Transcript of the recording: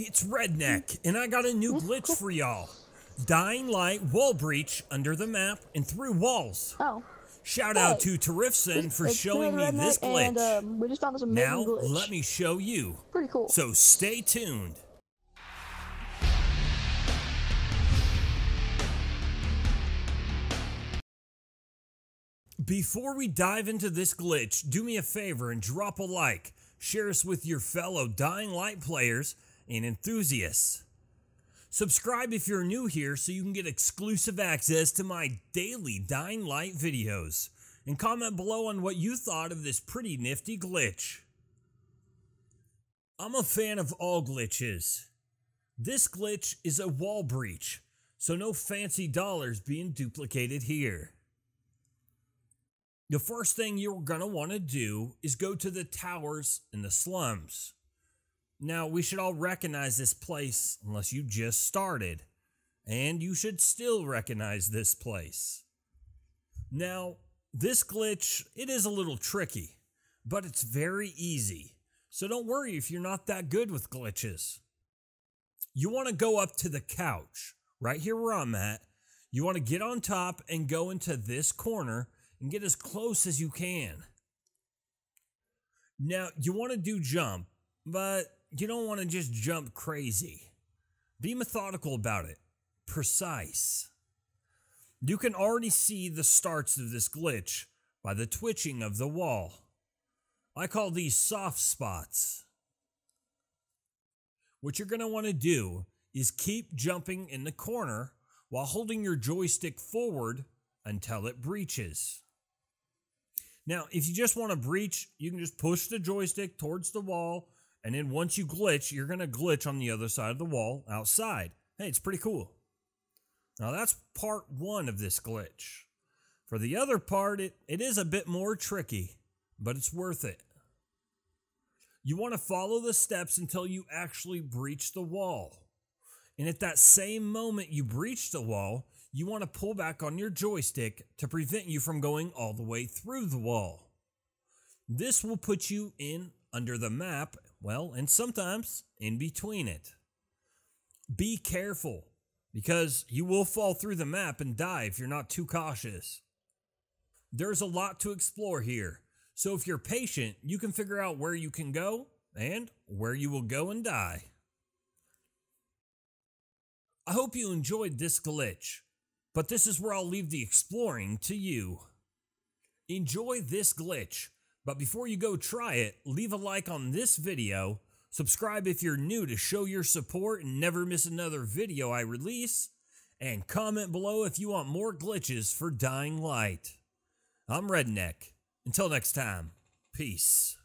It's Redneck, and I got a new glitch for y'all. Dying Light wall breach under the map and through walls. Oh. Shout Hey, out to Terrifson for It's showing me this glitch. And, um, we just found this amazing now, glitch. let me show you. Pretty cool. So stay tuned. Before we dive into this glitch, do me a favor and drop a like. Share us with your fellow Dying Light players and enthusiasts. Subscribe if you're new here so you can get exclusive access to my daily Dying Light videos. And comment below on what you thought of this pretty nifty glitch. I'm a fan of all glitches. This glitch is a wall breach, so no fancy dollars being duplicated here. The first thing you're going to want to do is go to the towers in the slums. Now, we should all recognize this place unless you just started, and you should still recognize this place. Now, this glitch, it is a little tricky, but it's very easy. So don't worry if you're not that good with glitches. You want to go up to the couch, right here where I'm at. You want to get on top and go into this corner and get as close as you can. Now, you want to do jump, but you don't want to just jump crazy. Be methodical about it, precise. You can already see the starts of this glitch by the twitching of the wall. I call these soft spots. What you're going to want to do is keep jumping in the corner while holding your joystick forward until it breaches. Now, if you just want to breach, you can just push the joystick towards the wall, and then once you glitch, you're going to glitch on the other side of the wall outside. Hey, it's pretty cool. Now, that's part one of this glitch. For the other part, it, it is a bit more tricky, but it's worth it. You want to follow the steps until you actually breach the wall. And at that same moment you breach the wall, you want to pull back on your joystick to prevent you from going all the way through the wall. This will put you in under the map, well, and sometimes in between it. Be careful because you will fall through the map and die if you're not too cautious. There's a lot to explore here, so if you're patient, you can figure out where you can go and where you will go and die. I hope you enjoyed this glitch, but this is where I'll leave the exploring to you. Enjoy this glitch, but before you go try it, leave a like on this video, subscribe if you're new to show your support and never miss another video I release, and comment below if you want more glitches for Dying Light. I'm Redneck. Until next time, peace.